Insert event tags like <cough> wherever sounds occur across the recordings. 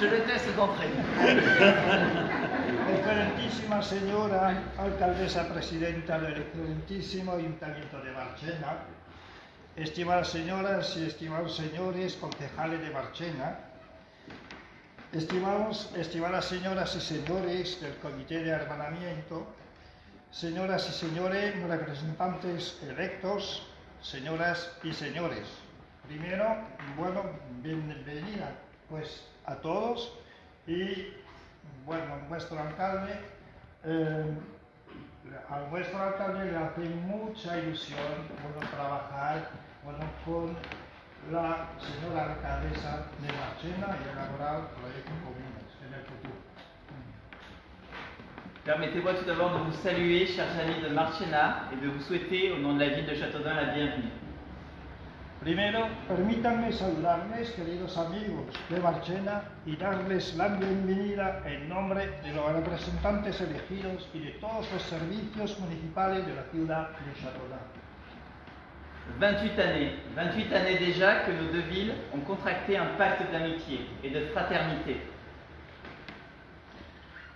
Je le teste d'entrée. Excelentísima señora alcaldesa presidenta del excelentísimo Ayuntamiento de Marchena, estimadas señoras y estimados señores concejales de Marchena, estimados, estimadas señoras y señores del Comité de Hermanamiento, señoras y señores representantes electos, señoras y señores. Primero, bueno, bienvenida pues a todos y bueno, nuestro alcalde, eh, a nuestro alcalde le hace mucha ilusión bueno, trabajar bueno, con la señora alcaldesa de Marchena y elaborar proyectos comunes en el futuro. Permettez-moi tout d'abord de vous saluer, chers amis de Marchena, et de vous souhaiter, au nom de la ville de Châteaudun, la bienvenue. Primero, permítanme saludarles, queridos amigos de Marchena, y darles la bienvenida en nombre de los representantes elegidos y de todos los servicios municipales de la ciudad de Châteaudun. 28 années, 28 années déjà que nos deux villes ont contracté un pacte d'amitié et de fraternité.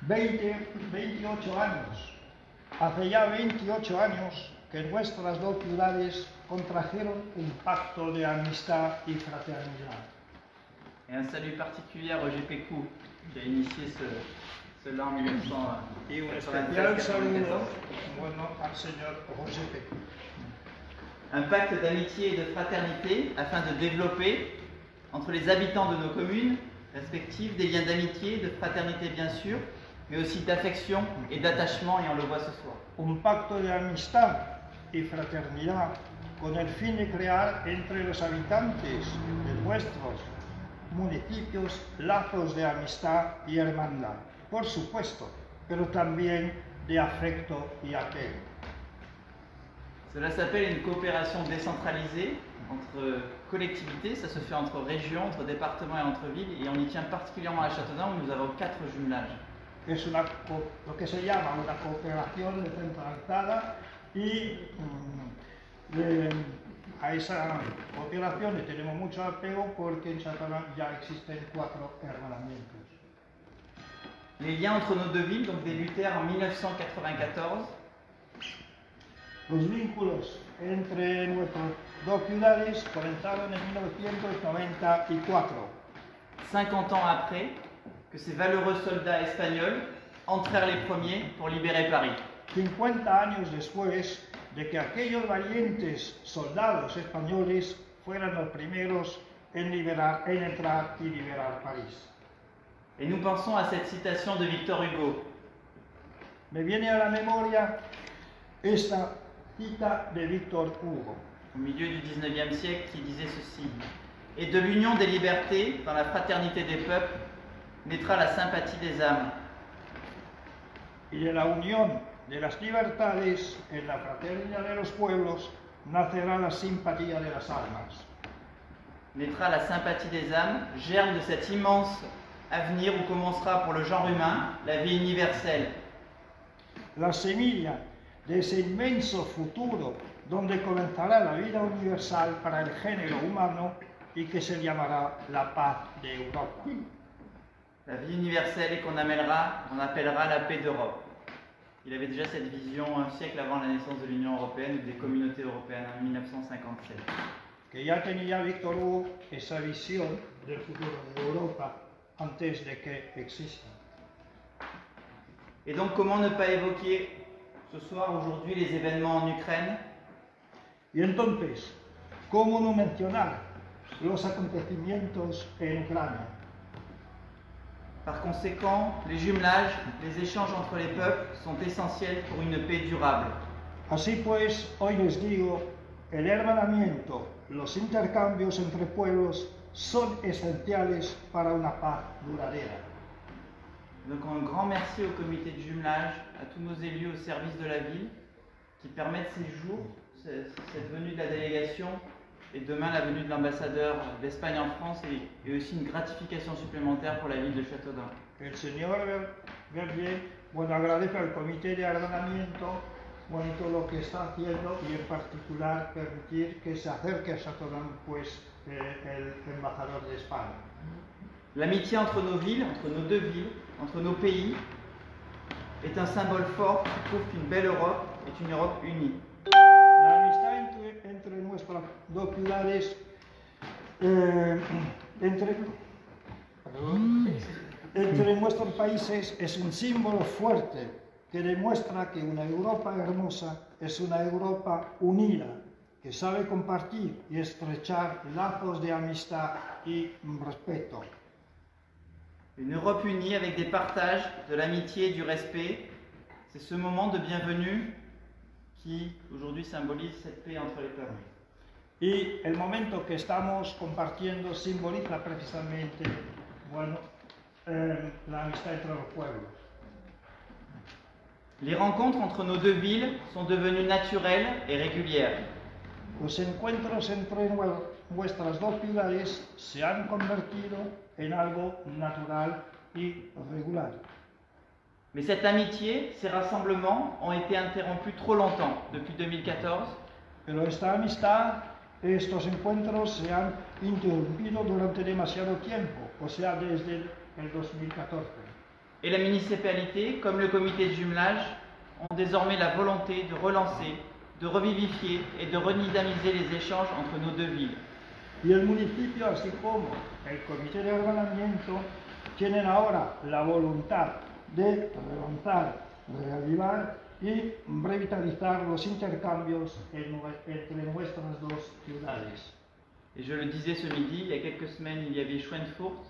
20, 28 años. Hace ya 28 años que nuestras dos ciudades contrajeron un pacto de amistad y fraternidad. Et un salut particulier à Roger Pécou, qui a initié ce, cela en 1900. Y un especial saludo bueno, al señor José Pecu. Un pacte d'amitié et de fraternité afin de développer entre les habitants de nos communes respectives des liens d'amitié, de fraternité bien sûr, mais aussi d'affection et d'attachement, et on le voit ce soir. Un pacto de amistad y fraternidad con el fin de crear entre los habitantes de nuestros municipios lazos de amistad y hermandad, por supuesto, pero también de afecto y apego. Cela s'appelle une coopération décentralisée entre collectivités, ça se fait entre régions, entre départements et entre villes, et on y tient particulièrement à Châteaudun où nous avons quatre jumelages. Es una, lo que se llama una cooperación descentralizada y de- a esa cooperación le tenemos mucho apego porque en Châteaudun ya existen cuatro hermanamientos. Les liens entre nos deux villes donc débutèrent en 1994 Los vínculos entre nuestras dos ciudades comenzaron en 1994, 50 ans après que ces valeureux soldats espagnols entrèrent les premiers pour libérer Paris. 50 años después de que aquellos valientes soldados españoles fueran los primeros en, liberar, en entrar y liberar París. Et nous pensons à cette citation de Victor Hugo. Me viene a la memoria esta cita de Víctor Hugo. au milieu du 19e siècle qui disait ceci. Et de l'union des libertés, dans la fraternité des peuples, naîtra la sympathie des âmes. Y de la unión de las libertades en la fraternidad de los pueblos nacerá la simpatía de las almas. Naîtra la sympathie des âmes, germe de cet immense avenir où commencera pour le genre humain la vie universelle. La semilla de ese inmenso futuro donde comenzará la vida universal para el género humano y que se llamará la paz de Europa. La vie universelle et qu'on amènera, on appellera la paix d'Europe. Il avait déjà cette vision un siècle avant la naissance de l'Union européenne ou des communautés européennes en 1957. Que ya tenía Víctor Hugo esa visión del futuro de Europa antes de que exista. Et donc comment ne pas évoquer ce soir, aujourd'hui, les événements en Ukraine? Y entonces, ¿cómo no mencionar los acontecimientos en Ucrania? Par conséquent, les jumelages, les échanges entre les peuples sont essentiels pour une paix durable. Así pues, hoy les digo, el hermanamiento, los intercambios entre pueblos son esenciales para una paz duradera. Donc un grand merci au comité de jumelage, à tous nos élus au service de la ville, qui permettent ces jours, ce- cette venue de la délégation et demain la venue de l'ambassadeur d'Espagne en France et, et aussi une gratification supplémentaire pour la ville de Châteaudun. El señor Ver- Verdier, bueno, agradece al comité de hermanamiento bueno, todo lo que está haciendo y en particular permitir que se acerque a Châteauneuf pues, eh, el embajador de España. L'amitié entre nos villes, entre nos deux villes, entre nos pays, est un symbole fort qui prouve qu'une belle Europe est une Europe unie. Entre, nuestras dos ciudades, eh, entre, entre nuestros países es un símbolo fuerte que demuestra que una Europa hermosa es una Europa unida, que sabe compartir y estrechar lazos de amistad y respeto. Une Europe unie avec des partages, de l'amitié et du respect, c'est ce moment de bienvenue qui aujourd'hui symbolise cette paix entre les peuples. Y el momento que estamos compartiendo simboliza precisamente bueno, eh, la amistad entre los pueblos. Les rencontres entre nos deux villes sont devenues naturelles et régulières. Los encuentros entre nuestras dos ciudades se han convertido en algo natural y regular. Mais cette amitié, ces rassemblements ont été interrompus trop longtemps, depuis 2014, Pero esta amistad, estos encuentros se han interrumpido durante demasiado tiempo, o sea, desde el el 2014. et la municipalité, comme le comité de jumelage, ont désormais la volonté de relancer, de revivifier et de redynamiser les échanges entre nos deux villes. Y el municipio, así como el comité de hermanamiento, tienen ahora la voluntad de relanzar, reavivar y revitalizar los intercambios entre nuestras dos ciudades. Et je le disais ce midi, il y a quelques semaines, il y avait Schweinfurt,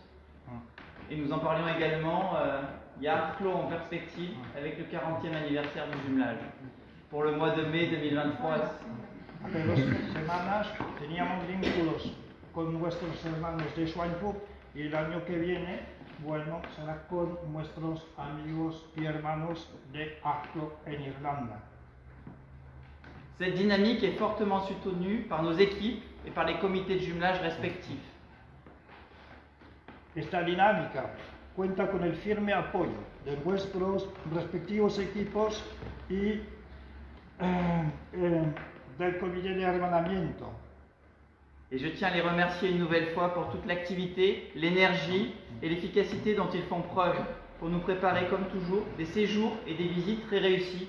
et nous en parlions également, euh, il y a Arclos en perspective avec le 40e anniversaire du jumelage. Pour le mois de mai 2023, Hace dos semanas teníamos vínculos con nuestros hermanos de Schweinfurt y el año que viene, bueno, será con nuestros amigos y hermanos de Aclo en Irlanda. Cette dynamique est fortement soutenue par nos équipes et par les comités de jumelage respectifs. Esta dinámica cuenta con el firme apoyo de nuestros respectivos equipos y eh, eh, del comité de hermanamiento. Et je tiens à les remercier une nouvelle fois pour toute l'activité, l'énergie et l'efficacité dont ils font preuve pour nous préparer comme toujours des séjours et des visites très réussies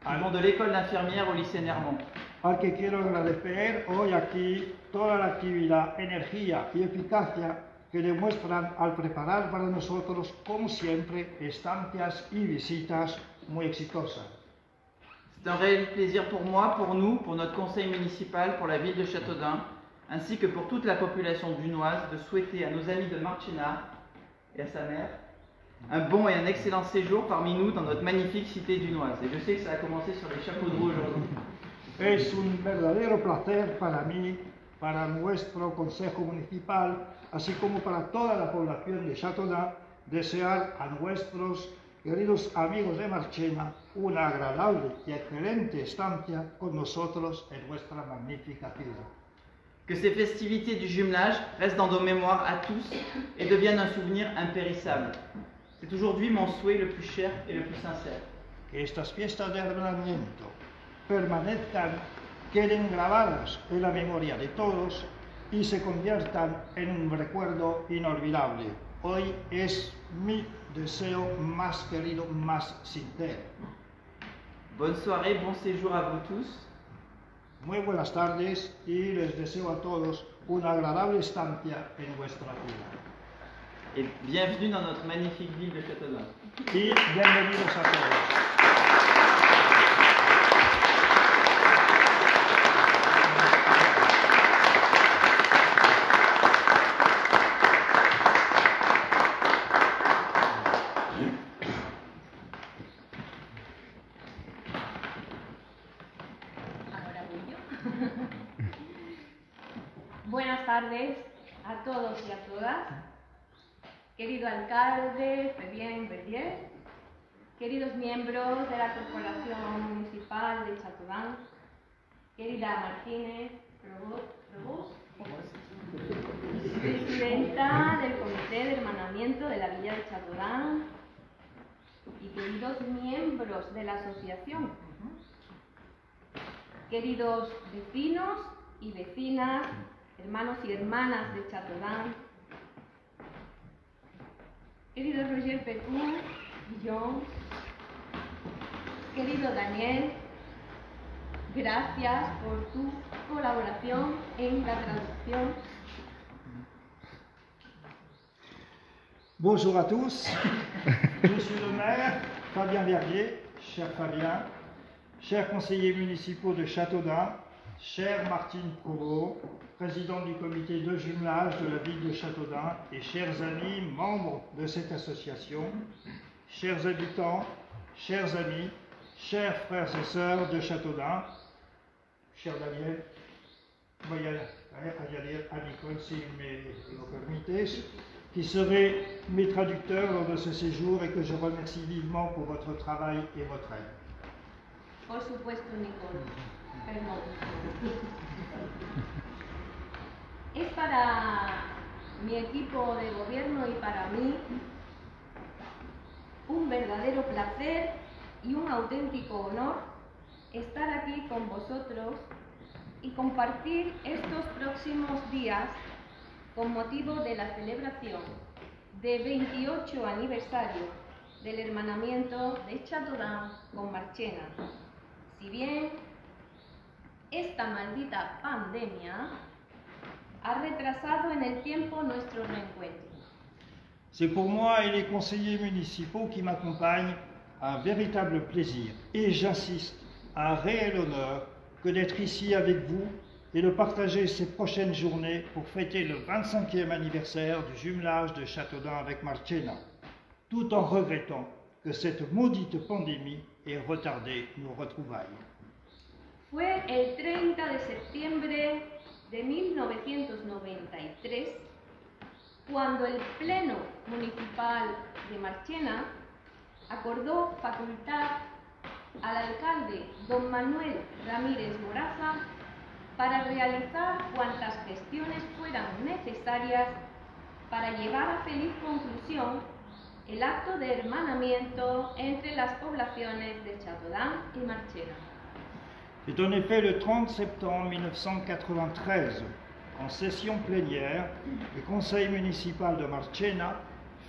qui vont de l'école d'infirmière au lycée Nermont. al que quiero agradecer hoy aquí toda la actividad, energía y eficacia que demuestran al preparar para nosotros, como siempre, estancias y visitas muy exitosas. C'est un réel plaisir pour moi, pour nous, pour notre conseil municipal, pour la ville de Châteaudun, ainsi que pour toute la population dunoise de souhaiter à nos amis de Marchena et à sa mère un bon et un excellent séjour parmi nous dans notre magnifique cité dunoise. Et je sais que ça a commencé sur les chapeaux de roue aujourd'hui. Es un verdadero placer para mí, para nuestro Consejo Municipal, así como para toda la población de Châteaudun, desear a nuestros queridos amigos de Marchena una agradable y excelente estancia con nosotros en nuestra magnífica ciudad. Que ces festivités du jumelage restent dans nos mémoires à tous et deviennent un souvenir impérissable. C'est aujourd'hui mon souhait le plus cher et le plus sincère. que estas fiestas de hermanamiento permanezcan, queden grabadas en la memoria de todos y se conviertan en un recuerdo inolvidable. Hoy es mi deseo más querido, más sincero. Bonne soirée, bon séjour à vous tous. Muy buenas tardes y les deseo a todos una agradable estancia en vuestra vida. Et bienvenue dans notre magnifique ville de Châteaudun. Y bienvenidos a todos. <laughs> Buenas tardes a todos y a todas. Querido alcalde Febien Berrier, queridos miembros de la Corporación Municipal de Châteaudun, querida Martínez Probos, presidenta del Comité de Hermanamiento de la Villa de Châteaudun y queridos miembros de la asociación, queridos vecinos y vecinas, hermanos y hermanas de Chatodán, querido Roger Pecú, John, querido Daniel, gracias por tu colaboración en la traducción. Bonjour à tous. Monsieur le maire, Fabien Verrier, cher Fabien, chers conseillers municipaux de Châteaudun, chère Martine Provost, présidente du comité de jumelage de la ville de Châteaudun et chers amis membres de cette association, chers habitants, chers amis, chers frères et sœurs de Châteaudun, cher Daniel, qui seraient mes traducteurs lors de ce séjour et que je remercie vivement pour votre travail et votre aide. Por supuesto, Nicole. Perdón. <laughs> Es para mi equipo de gobierno y para mí un verdadero placer y un auténtico honor estar aquí con vosotros y compartir estos próximos días con motivo de la celebración del 28 aniversario del hermanamiento de Chateaudun con Marchena. Bien esta maldita pandemia ha retrasado en el tiempo nuestro reencuentro. C'est pour moi et les conseillers municipaux qui m'accompagnent un véritable plaisir et j'insiste, un réel honneur que d'être ici avec vous et de partager ces prochaines journées pour fêter le 25e anniversaire du jumelage de Châteaudun avec Marchena, tout en regrettant que cette maudite pandémie ait retardé nos retrouvailles. Fue el 30 de septiembre de 1993 cuando el Pleno Municipal de Marchena acordó facultar al alcalde don Manuel Ramírez Moraza para realizar cuantas gestiones fueran necesarias para llevar a feliz conclusión el acto de hermanamiento entre las poblaciones de y Marchena. C'est en effet le 30 septembre 1993, en session plénière, le conseil municipal de Marchena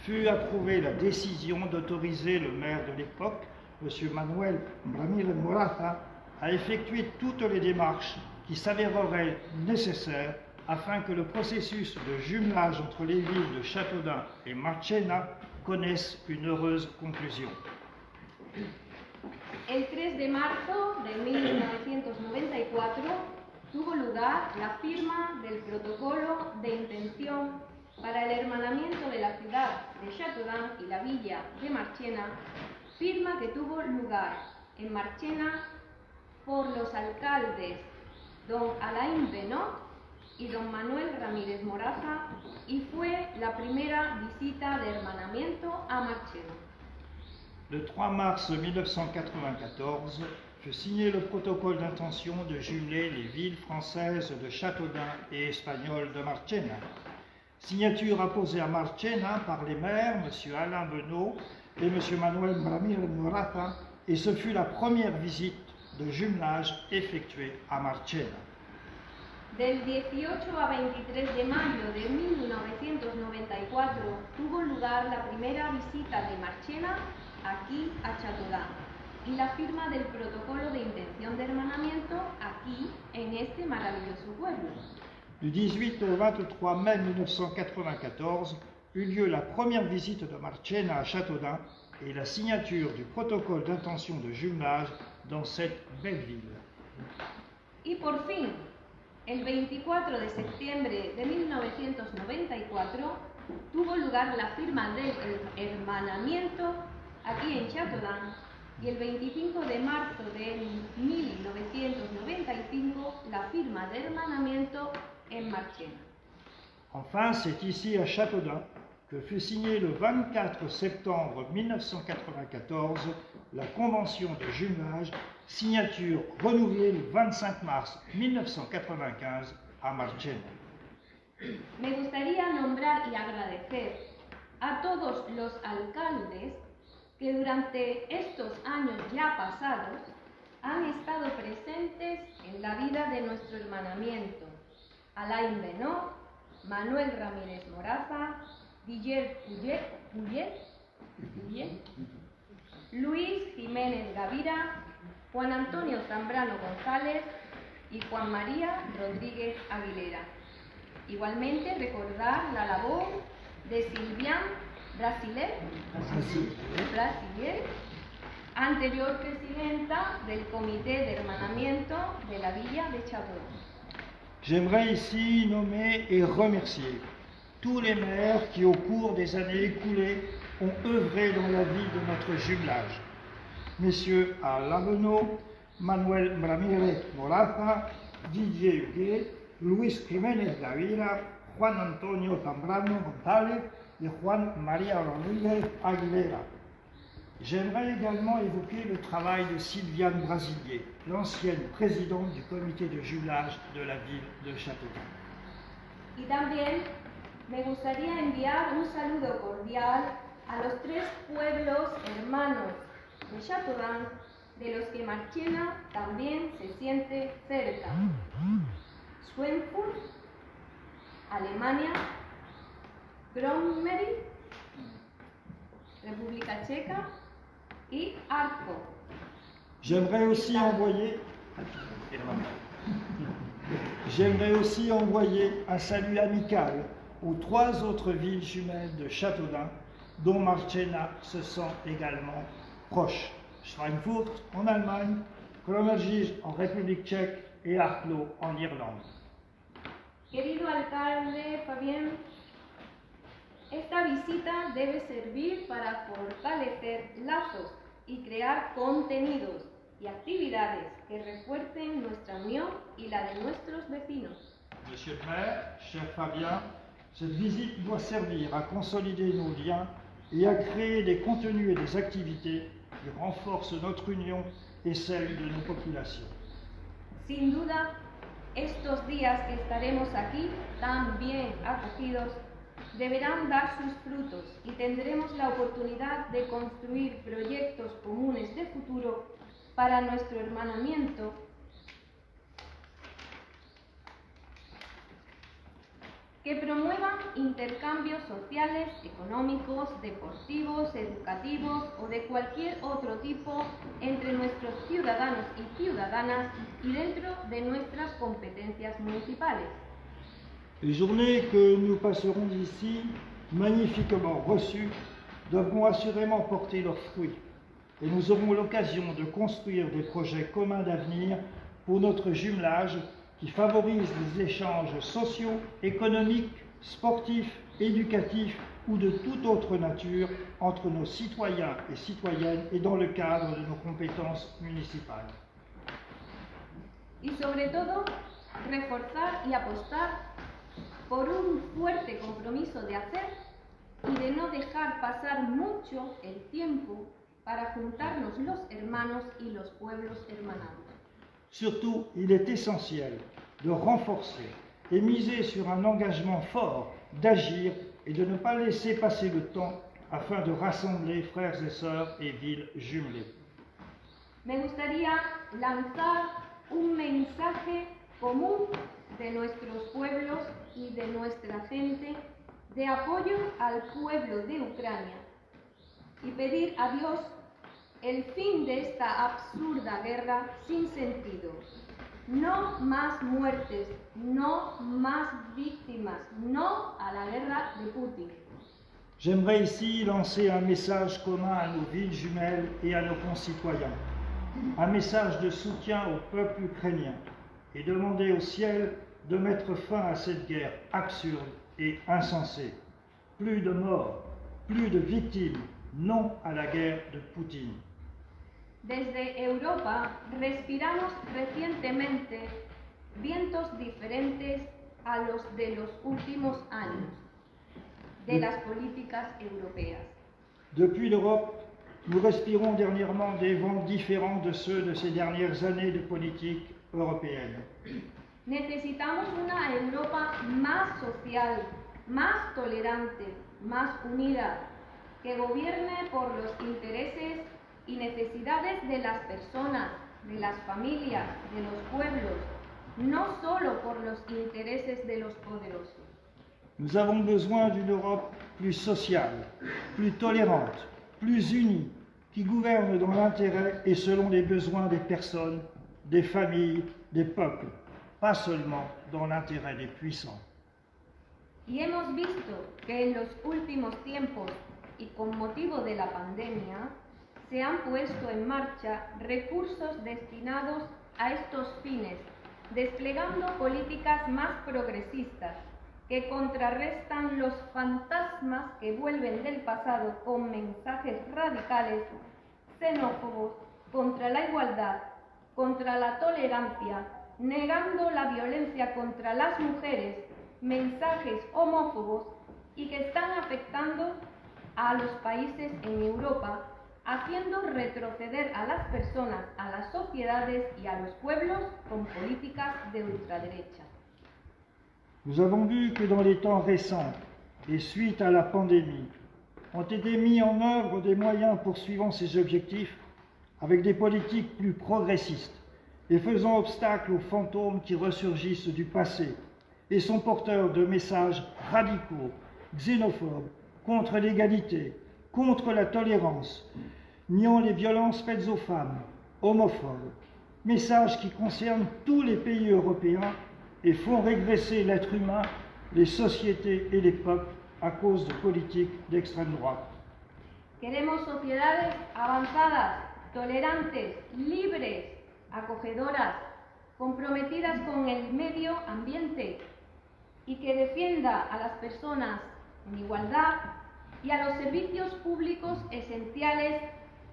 fut approuvé la décision d'autoriser le maire de l'époque, M. Manuel Ramírez Moraza, à effectuer toutes les démarches qui s'avéreraient nécessaires afin que le processus de jumelage entre les villes de Châteaudun et Marchena connaisse une heureuse conclusion. El 3 de marzo de 1994 tuvo lugar la firma del protocolo de intención para el hermanamiento de la ciudad de Châteaudun y la villa de Marchena, firma que tuvo lugar en Marchena por los alcaldes don Alain Benot y don Manuel Ramírez Moraza y fue la primera visita de hermanamiento. Le 3 mars 1994 fut signé le protocole d'intention de jumeler les villes françaises de Châteaudun et espagnoles de Marchena. Signature apposée à Marchena par les maires, M. Alain Benot et M. Manuel Ramírez Moraza, et ce fut la première visite de jumelage effectuée à Marchena. Del 18 a 23 de mayo de 1994 tuvo lugar la primera visita de Marchena aquí a Châteaudun y la firma del protocolo de intención de hermanamiento aquí en este maravilloso pueblo. Du 18 au 23 mai 1994 eut lieu la première visite de Marchena à Châteaudun et la signature du protocole d'intention de jumelage dans cette belle ville. Y por fin, el 24 de septiembre de 1994 tuvo lugar la firma del her- hermanamiento aquí en Châteaudun y el 25 de marzo de 1995 la firma de hermanamiento en Marchena. Enfin, c'est ici à Châteaudun que fut signée le 24 septembre 1994 la convention de jumelage, signature renouvelée le 25 mars 1995 à Marchena. Me gustaría nombrar y agradecer a todos los alcaldes que durante estos años ya pasados han estado presentes en la vida de nuestro hermanamiento. Alain Benó, Manuel Ramírez Moraza, Puyet, Luis Jiménez Gavira, Juan Antonio Zambrano González y Juan María Rodríguez Aguilera. Igualmente recordar la labor de Silvian Brasiler, Brasiler, anterior presidenta del Comité de Hermanamiento de la Villa de Chabón. J'aimerais ici nommer et remercier tous les maires qui, au cours des années écoulées, ont œuvré dans la vie de notre jumelage. Messieurs Alaveno, Manuel Ramirez Moraza, Didier Huguet, Luis Jiménez Davila, Juan Antonio Zambrano González et Juan María Rodríguez Aguilera. J'aimerais également évoquer le travail de Sylviane Brasilier, l'ancienne présidente du comité de jumelage de la ville de Châteauneuf. Me gustaría enviar un saludo cordial a los tres pueblos hermanos de Chateaudun, de los que Marchena también se siente cerca. Schweinfurt, Alemania, Grommery, República Checa. Y Arco. J'aimerais aussi envoyer J'aimerais aussi envoyer un salut amical aux trois autres villes jumelles de Châteaudun, dont Marchena se sent également proche. Schweinfurt en Allemagne, Kromergij en République tchèque et Arklo en Irlande. Querido alcalde Fabián, esta visita debe servir para fortalecer lazos y crear contenidos y actividades que refuercen nuestra unión y la de nuestros vecinos. Monsieur le maire, cher Fabien, cette visite doit servir à consolider nos liens et à créer des contenus et des activités qui renforcent notre union et celle de nos populations. Sin duda, estos días que estaremos aquí tan bien acogidos deberán dar sus frutos y tendremos la oportunidad de construir proyectos comunes de futuro para nuestro hermanamiento que promuevan intercambios sociales, económicos, deportivos, educativos o de cualquier otro tipo entre nuestros ciudadanos y ciudadanas y dentro de nuestras competencias municipales. Les journées que nous passerons ici, magnifiquement reçues, devront assurément porter leurs fruits. Et nous aurons l'occasion de construire des projets communs d'avenir pour notre jumelage qui favorise les échanges sociaux, économiques, sportifs, éducatifs ou de toute autre nature entre nos citoyens et citoyennes et dans le cadre de nos compétences municipales. y sobre todo reforzar y apostar por un fuerte compromiso de hacer y de no dejar pasar mucho el tiempo para juntarnos los hermanos y los pueblos hermanados. Surtout, il est essentiel de renforcer et miser sur un engagement fort d'agir et de ne pas laisser passer le temps afin de rassembler frères et sœurs et villes jumelées. Me gustaría lanzar un mensaje común de nuestros pueblos y de nuestra gente de apoyo al pueblo de Ucrania y pedir a Dios el fin de esta absurda guerra sin sentido. No más muertes, no más víctimas, no a la guerra de Putin. J'aimerais ici lancer un message commun à nos villes jumelles et à nos concitoyens. Un message de soutien au peuple ukrainien et demander au ciel de mettre fin à cette guerre absurde et insensée. Plus de morts, plus de victimes, non à la guerre de Poutine. Desde Europa respiramos recientemente vientos diferentes a los de los últimos años de las políticas europeas. Depuis l'Europe, nous respirons dernièrement des vents différents de ceux de ces dernières années de politique européenne. Necesitamos una Europa más social, más tolerante, más unida, que gobierne por los intereses y necesidades de las personas, de las familias, de los pueblos, no solo por los intereses de los poderosos. Nous avons besoin d'une Europe plus sociale, plus tolérante, plus unie, qui gouverne dans l'intérêt et selon les besoins des personnes, des familles, des peuples, pas seulement dans l'intérêt des puissants. Y hemos visto que en los últimos tiempos y con motivo de la pandemia se han puesto en marcha recursos destinados a estos fines, desplegando políticas más progresistas que contrarrestan los fantasmas que vuelven del pasado con mensajes radicales, xenófobos, contra la igualdad, contra la tolerancia, negando la violencia contra las mujeres, mensajes homófobos y que están afectando a los países en Europa, haciendo retroceder a las personas, a las sociedades y a los pueblos con políticas de ultraderecha. Nous avons vu que dans les temps récents et suite à la pandémie, ont été mis en œuvre des moyens poursuivant ces objectifs avec des politiques plus progressistes et faisant obstacle aux fantômes qui ressurgissent du passé et sont porteurs de messages radicaux, xénophobes, contre l'égalité, contre la tolérance, niant les violences faites aux femmes, homophobes, messages qui concernent tous les pays européens et font régresser l'être humain, les sociétés et les peuples à cause de politiques d'extrême droite. Queremos sociedades avanzadas, tolerantes, libres, acogedoras, comprometidas con el medio ambiente y que defienda a las personas en igualdad y a los servicios públicos esenciales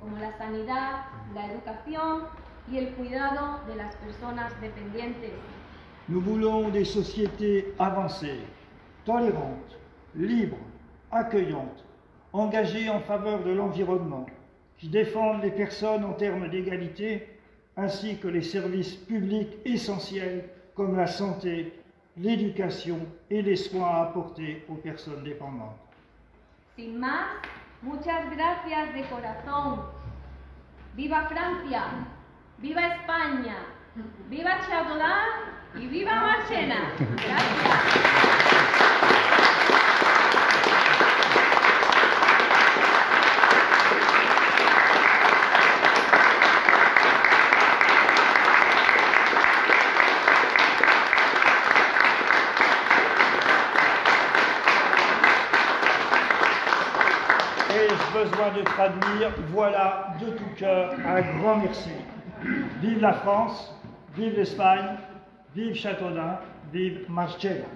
como la sanidad, la educación y el cuidado de las personas dependientes. Nous voulons des sociétés avancées, tolérantes, libres, accueillantes, engagées en faveur de l'environnement, qui défendent les personnes en termes d'égalité, ainsi que les services publics essentiels comme la santé, l'éducation et les soins apportés aux personnes dépendantes. Sin más, muchas gracias de corazón. Viva Francia, viva España, viva Chaudolin y viva Marchena. Gracias. De traduire Voilà, de tout cœur, un grand merci. Vive la France, vive l'Espagne, vive Châteaudun, vive Marchena.